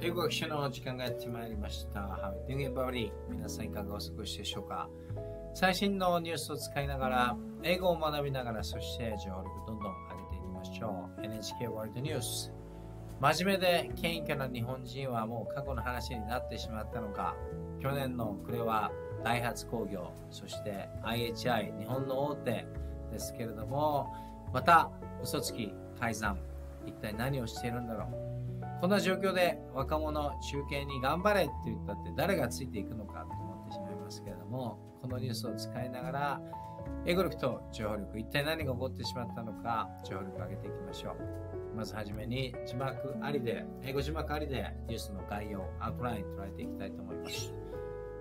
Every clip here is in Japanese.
英語学習の時間がやってまいりました。How are you doing, everybody? 皆さんいかがお過ごしでしょうか？最新のニュースを使いながら、英語を学びながら、そして情報力どんどん上げていきましょう。NHK ワールドニュース。真面目で謙虚な日本人はもう過去の話になってしまったのか、去年の暮れはダイハツ工業、そして IHI、日本の大手ですけれども、また嘘つき、改ざん、一体何をしているんだろう。こんな状況で若者、中堅に頑張れって言ったって誰がついていくのかと思ってしまいますけれども、このニュースを使いながら、英語力と情報力、一体何が起こってしまったのか、情報力を上げていきましょう。まずはじめに字幕ありで、英語字幕ありでニュースの概要、アウトライン捉えていきたいと思います。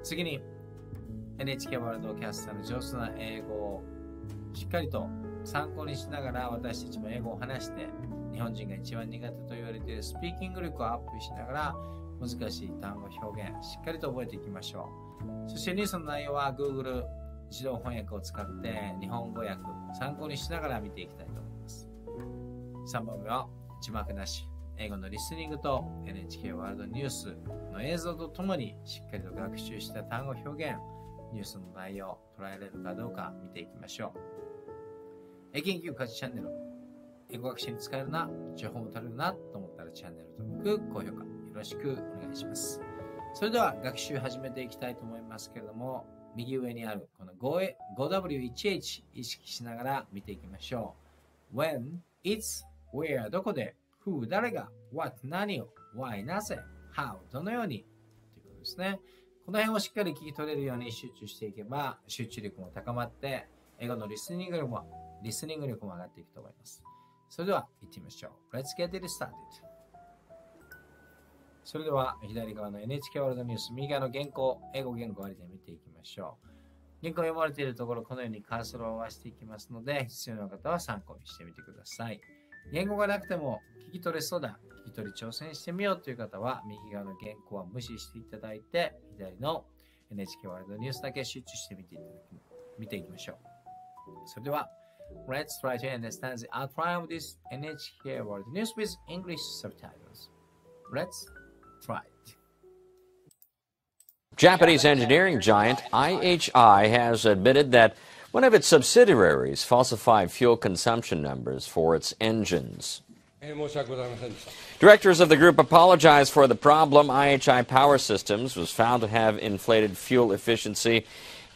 次に NHK ワールドキャスターの上手な英語をしっかりと参考にしながら私たちも英語を話して日本人が一番苦手と言われているスピーキング力をアップしながら難しい単語表現しっかりと覚えていきましょう。そしてニュースの内容は Google 自動翻訳を使って日本語訳参考にしながら見ていきたいと思います。3番目は字幕なし。英語のリスニングと NHK ワールドニュースの映像とともにしっかりと学習した単語表現ニュースの内容捉えられるかどうか見ていきましょう。英研究家チャンネル英語学習に使えるな、情報も取れるなと思ったらチャンネル登録、高評価よろしくお願いします。それでは学習始めていきたいと思いますけれども、右上にあるこの 5W1H 意識しながら見ていきましょう。when, it's, where どこで、who 誰が、what 何を、why なぜ、how どのようにということですね。この辺をしっかり聞き取れるように集中していけば集中力も高まって英語のリスニング力もリスニング力も上がっていくと思います。それでは行ってみましょう。Let's get it started. それでは左側の NHK ワールドニュース、右側の原稿、英語原稿ありで見ていきましょう。原稿読まれているところ、このようにカーソルを合わせていきますので、必要な方は参考にしてみてください。言語がなくても聞き取れそうだ、聞き取り挑戦してみようという方は、右側の原稿は無視していただいて、左の NHK ワールドニュースだけ集中してみていただき見ていきましょう。それでは、Let's try to understand the outline of this NHK World News with English subtitles. Let's try it. Japanese engineering giant IHI has admitted that one of its subsidiaries falsified fuel consumption numbers for its engines. Directors of the group apologized for the problem. IHI Power Systems was found to have inflated fuel efficiency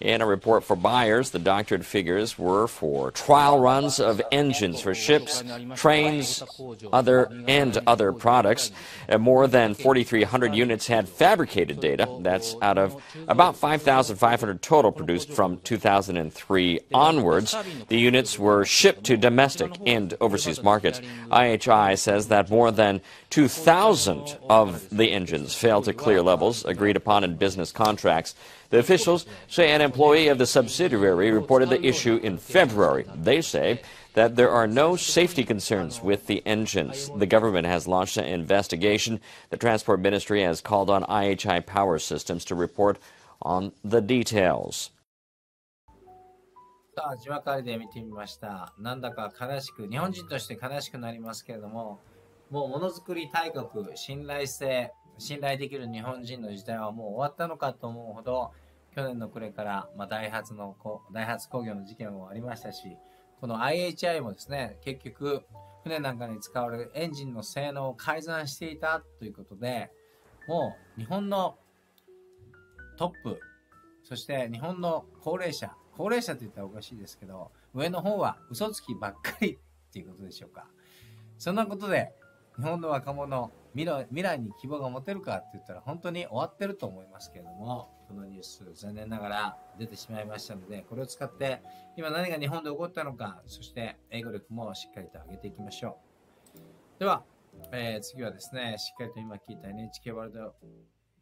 in a report for buyers, the doctored figures were for trial runs of engines for ships, trains, other and other products. Uh, more than 4,300 units had fabricated data. That's out of about 5,500 total produced from 2003 onwards. The units were shipped to domestic and overseas markets. IHI says that more than 2,000 of the engines failed to clear levels agreed upon in business contracts. The officials say an employee of the subsidiary reported the issue in February. They say that there are no safety concerns with the engines. The government has launched an investigation. The Transport Ministry has called on IHI Power Systems to report on the details. さあ、字幕ありで見てみました。なんだか悲しく、日本人として悲しくなりますけれども、もうものづくり大国、信頼性、信頼できる日本人の時代はもう終わったのかと思うほど、 去年の暮れから、まあ、ダイハツの、ダイハツ工業の事件もありましたし、この IHI もですね、結局、船なんかに使われるエンジンの性能を改ざんしていたということで、もう日本のトップ、そして日本の高齢者、高齢者って言ったらおかしいですけど、上の方は嘘つきばっかりっていうことでしょうか。そんなことで、日本の若者、未来に希望が持てるかって言ったら本当に終わってると思いますけれども、このニュース、残念ながら出てしまいましたので、これを使って今何が日本で起こったのか、そして英語力もしっかりと上げていきましょう。では、えー、次はですね、しっかりと今聞いた NHK ワールド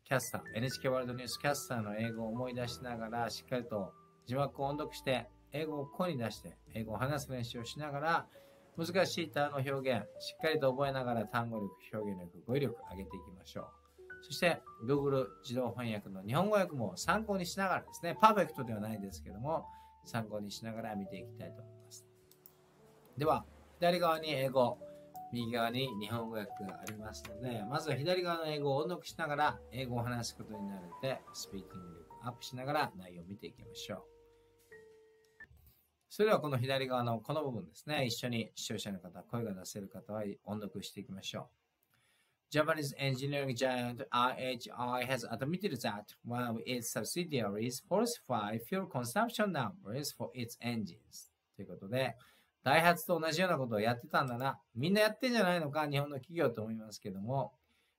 キャスター、NHK ワールドニュースキャスターの英語を思い出しながら、しっかりと字幕を音読して、英語を声に出して、英語を話す練習をしながら、難しい単語表現、しっかりと覚えながら単語力、表現力、語彙力上げていきましょう。そして、Google 自動翻訳の日本語訳も参考にしながらですね、パーフェクトではないですけども、参考にしながら見ていきたいと思います。では、左側に英語、右側に日本語訳がありますので、まずは左側の英語を音読しながら英語を話すことになるので、スピーキング力アップしながら内容を見ていきましょう。それではこの左側のこの部分ですね、一緒に視聴者の方、声が出せる方は音読していきましょう。Japanese engineering giant IHI has admitted that one of its subsidiaries falsified fuel consumption numbers for its engines. ということで、ダイハツと同じようなことをやってたんだな。みんなやってんじゃないのか、日本の企業と思いますけども、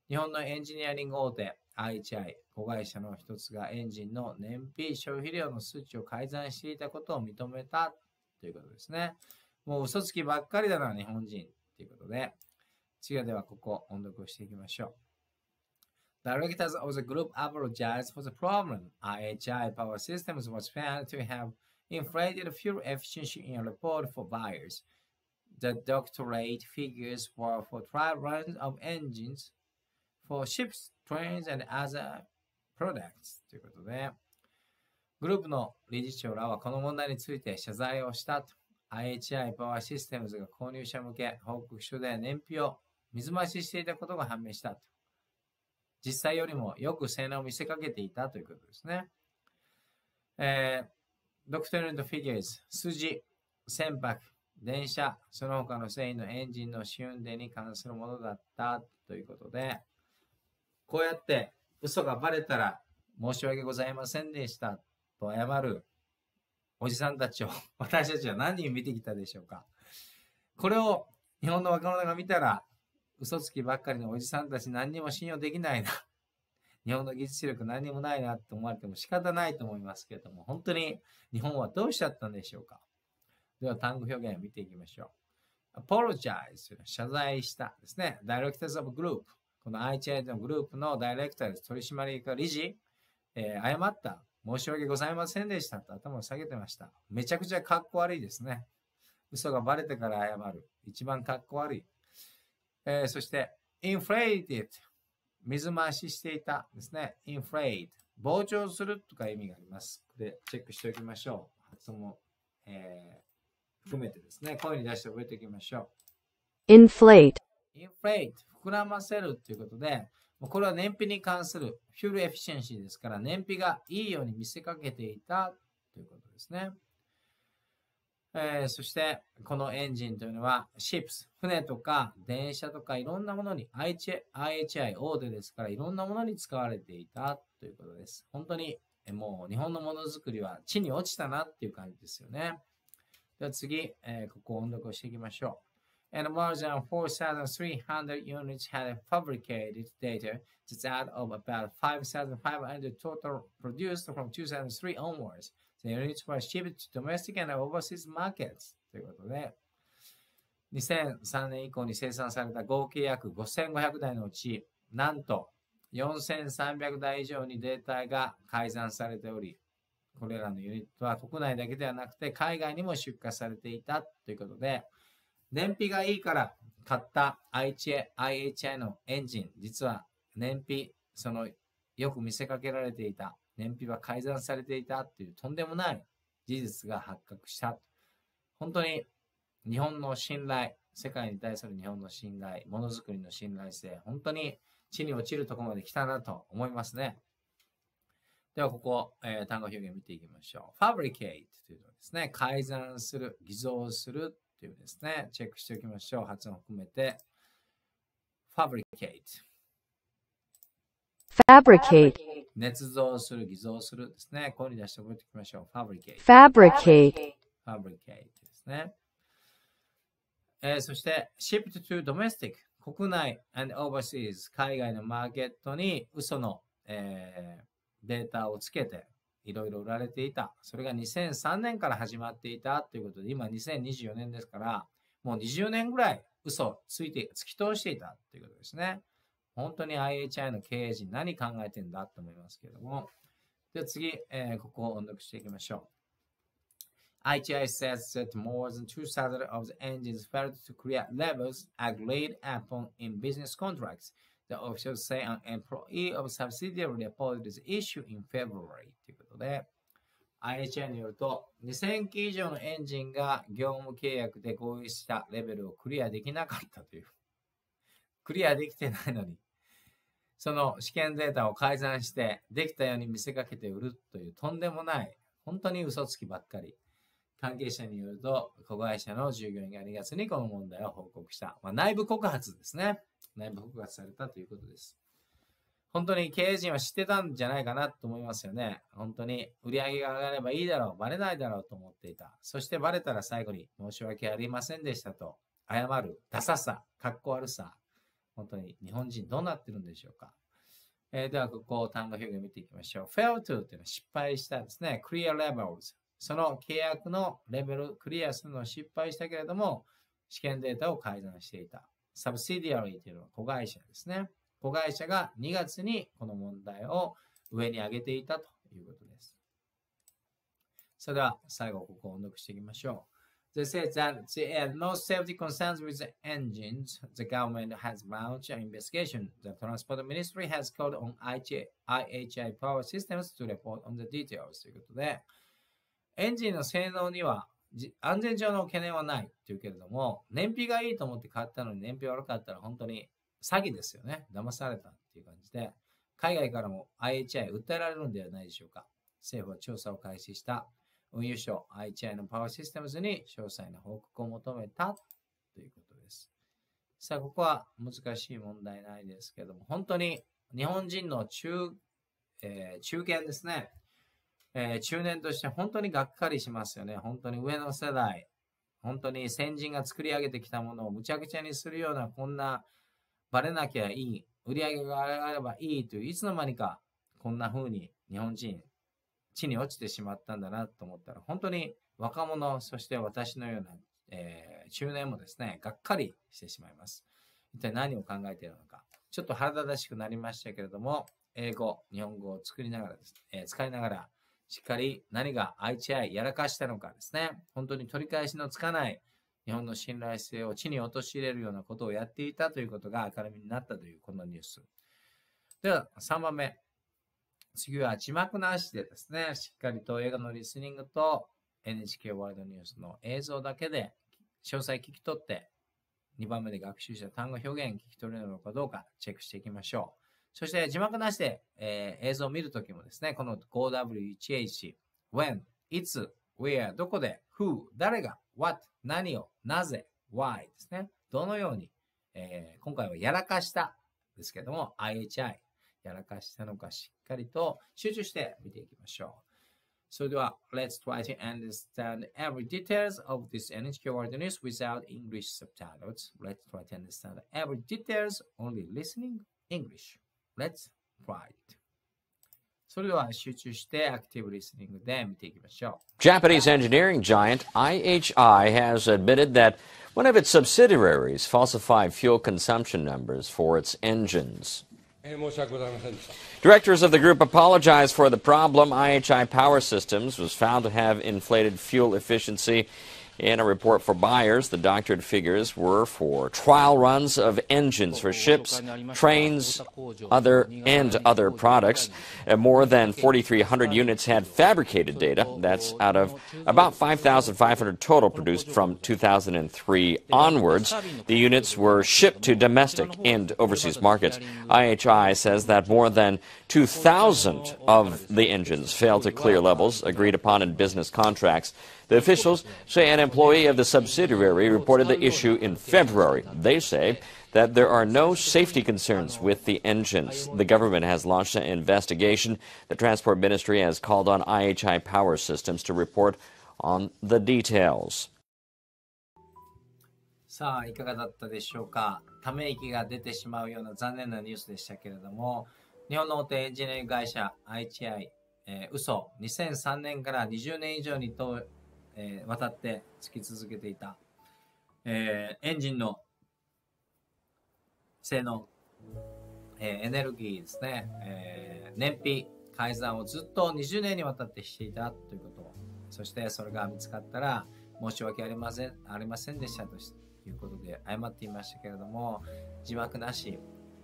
日本のエンジニアリング大手 IHI 子会社の一つがエンジンの燃費消費量の数値を改ざんしていたことを認めたということですね。もう嘘つきばっかりだな、日本人ということで、次はではここ音読をしていきましょう。Directors of the group apologized for the problem. IHI Power Systems was found to have inflated fuel efficiency in a report for buyers. The doctorate figures were for trial runs of engines for ships, trains, and other products ということで、グループの理事長らはこの問題について謝罪をしたと。IHI パワーシステムズが購入者向け報告書で燃費を 水増ししていたことが判明したと。実際よりもよく性能を見せかけていたということですね。えードクトリンとフィギュアズ、数字、船舶、電車、その他の繊維のエンジンの試運転に関するものだったということで、こうやって嘘がバレたら申し訳ございませんでしたと謝るおじさんたちを 私たちは何人見てきたでしょうか。これを日本の若者が見たら嘘つきばっかりのおじさんたち何にも信用できないな。日本の技術力何にもないなって思われても仕方ないと思いますけれども、本当に日本はどうしちゃったんでしょうかでは単語表現を見ていきましょう。apologize 謝罪したですね。directors of group この IHI のグループのダイレクター取締役理事、えー、謝った。申し訳ございませんでしたと頭を下げてました。めちゃくちゃかっこ悪いですね。嘘がバレてから謝る。一番かっこ悪い。えー、そして、inflated 水増ししていたですね。inflate 膨張するとか意味があります。これチェックしておきましょう。発音も、えー、含めてですね。声に出して覚えておきましょう。inflate inflate 膨らませるということで、これは燃費に関するフュールエフィシェンシーですから、燃費がいいように見せかけていたということですね。えー、そして、このエンジンというのは、ships、船とか電車とかいろんなものに、IHI 大手ですからいろんなものに使われていたということです。本当に、もう日本のものづくりは地に落ちたなっていう感じですよね。では次、えー、ここを音読をしていきましょう。And more than 4,300 units had fabricated data that's out of about 5,500 total produced from 2003 onwards. Units were shipped to domestic and overseas markets ということで、2003年以降に生産された合計約5500台のうち、なんと4300台以上にデータが改ざんされており、これらのユニットは国内だけではなくて海外にも出荷されていたということで、燃費がいいから買った IHI のエンジン、実は燃費、そのよく見せかけられていた燃費は改ざんされていたっていうとんでもない事実が発覚した。本当に日本の信頼、世界に対する日本の信頼、ものづくりの信頼性、本当に地に落ちるところまで来たなと思いますね。では、ここ、えー、単語表現見ていきましょう。fabricate というのはですね、改ざんする、偽造するというですね、チェックしておきましょう。発音を含めて。fabricate。fabricate 捏造する、偽造するですね。声に出して覚えておきましょう。fabricate。fabricate。fabricate ですね。えー、そして、shipped to domestic。国内 and overseas。海外のマーケットに嘘の、えー、データをつけて、いろいろ売られていた。それが2003年から始まっていたということで、今2024年ですから、もう20年ぐらい嘘ついて、突き通していたということですね。本当に IHI の経営陣何考えてんだと思いますけれども。で次、えー、ここを音読していきましょう。IHI says that more than 2,000 of the engines failed to clear levels agreed upon in business contracts. The officials say an employee of subsidiary reported this issue in February. ということで、IHI によると、2000機以上のエンジンが業務契約で合意したレベルをクリアできなかったというクリアできてないのに、その試験データを改ざんして、できたように見せかけて売るというとんでもない、本当に嘘つきばっかり。関係者によると、子会社の従業員が2月にこの問題を報告した。まあ、内部告発ですね。内部告発されたということです。本当に経営陣は知ってたんじゃないかなと思いますよね。本当に売り上げが上がればいいだろう、バレないだろうと思っていた。そしてバレたら最後に申し訳ありませんでしたと謝る、ダサさ、かっこ悪さ。本当に日本人どうなってるんでしょうか。えー、では、ここを単語表現見ていきましょう。fail to というのは失敗したですね。clear levels。その契約のレベルクリアするのを失敗したけれども、試験データを改ざんしていた。subsidiary というのは子会社ですね。子会社が2月にこの問題を上に上げていたということです。それでは最後ここを音読していきましょう。They said that they had no safety concerns with the engines. The government has launched an investigation. The Transport Ministry has called on IHI Power Systems to report on the details. ということで、エンジンの性能には安全上の懸念はないというけれども、燃費がいいと思って買ったのに燃費悪かったら本当に詐欺ですよね。騙されたっていう感じで、海外からも IHI 訴えられるんではないでしょうか。政府は調査を開始した運輸省 IHI のパワーシステムズに詳細な報告を求めたということです。さあ、ここは難しい問題ないですけども、本当に日本人の中、えー、中堅ですね。えー、中年として本当にがっかりしますよね。本当に上の世代、本当に先人が作り上げてきたものをむちゃくちゃにするようなこんなバレなきゃいい、売り上げが上がればいいという、いつの間にかこんな風に日本人、地に落ちてしまったんだなと思ったら、本当に若者、そして私のような、えー、中年もですね、がっかりしてしまいます。一体何を考えているのか。ちょっと腹立たしくなりましたけれども、英語、日本語を作りながらです、えー、使いながら、しっかり何が ITI やらかしたのかですね。本当に取り返しのつかない日本の信頼性を地に陥れるようなことをやっていたということが明るみになったというこのニュース。では、3番目。次は字幕なしでですね、しっかりと映画のリスニングと NHK ワールドニュースの映像だけで詳細聞き取って、2番目で学習した単語表現聞き取れるのかどうかチェックしていきましょう。そして字幕なしで、えー、映像を見るときもですね、この 5W1H、when, いつ、where, どこで、who, 誰が、what, 何を、なぜ、why ですね。どのように、えー、今回はやらかしたですけども、IHI、やらかしたのかしっかりと集中して見ていきましょう。それでは、Let's try to understand every details of this NHK World News without English subtitles. Let's try to understand every details only listening English. Let's try it. それでは集中してアクティブリスニングで見ていきましょう。Japanese engineering giant IHI has admitted that one of its subsidiaries falsified fuel consumption numbers for its engines. Directors of the group apologized for the problem. IHI Power Systems was found to have inflated fuel efficiency in a report for buyers, the doctored figures were for trial runs of engines for ships, trains, other and other products. Uh, more than 4,300 units had fabricated data. That's out of about 5,500 total produced from 2003 onwards. The units were shipped to domestic and overseas markets. IHI says that more than 2,000 of the engines failed to clear levels agreed upon in business contracts. The officials say an employee of the subsidiary reported the issue in February. They say that there are no safety concerns with the engines. The government has launched an investigation. The Transport Ministry has called on IHI Power Systems to report on the details. さあ、いかがだったでしょうか。ため息が出てしまうような残念なニュースでしたけれども、日本の大手エンジニアリング会社 IHI、えー、嘘、2003年から20年以上にと えー、渡ってつき続けていた、えー、エンジンの性能、えー、エネルギーですね、えー、燃費改ざんをずっと20年にわたってしていたということ。そしてそれが見つかったら申し訳ありません、ありませんでしたということで謝っていましたけれども、字幕なし、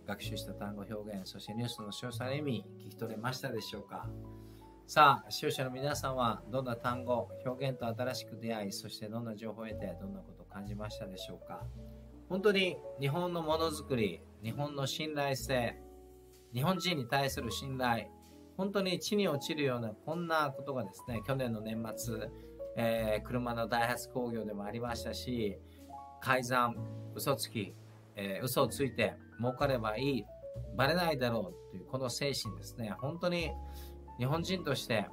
学習した単語表現、そしてニュースの詳細の意味、聞き取れましたでしょうか。さあ、視聴者の皆さんはどんな単語、表現と新しく出会い、そしてどんな情報を得て、どんなことを感じましたでしょうか？本当に日本のものづくり、日本の信頼性、日本人に対する信頼、本当に地に落ちるようなこんなことがですね、去年の年末、えー、車のダイハツ工業でもありましたし、改ざん、嘘つき、えー、嘘をついて儲かればいい、バレないだろうというこの精神ですね、本当に日本人として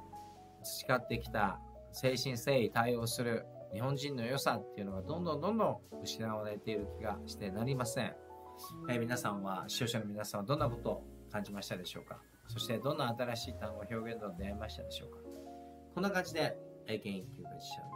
培ってきた精神誠意対応する日本人の良さっていうのがどんどんどんどん失われている気がしてなりません。えー、皆さんは、視聴者の皆さんはどんなことを感じましたでしょうか？そしてどんな新しい単語表現と出会いましたでしょうか？こんな感じで英検1級ベチチャン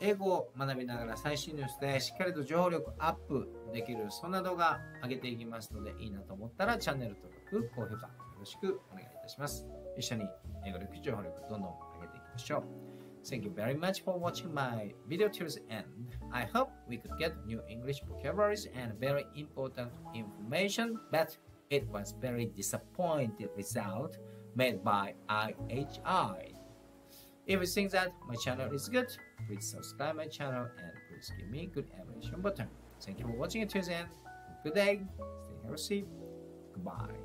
ネル英語を学びながら最新ニュースでしっかりと情報力アップできるそんな動画上げていきますのでいいなと思ったらチャンネル登録、高評価。よろしくお願いいたします。一緒に英語力、情報力どんどん上げていきましょう。Thank you very much for watching my video till the end. I hope we could get new English vocabularies and very important information, but it was very disappointing result made by IHI. If you think that my channel is good, please subscribe my channel and please give me a good evaluation button. Thank you for watching until the end. Good day, stay healthy, goodbye.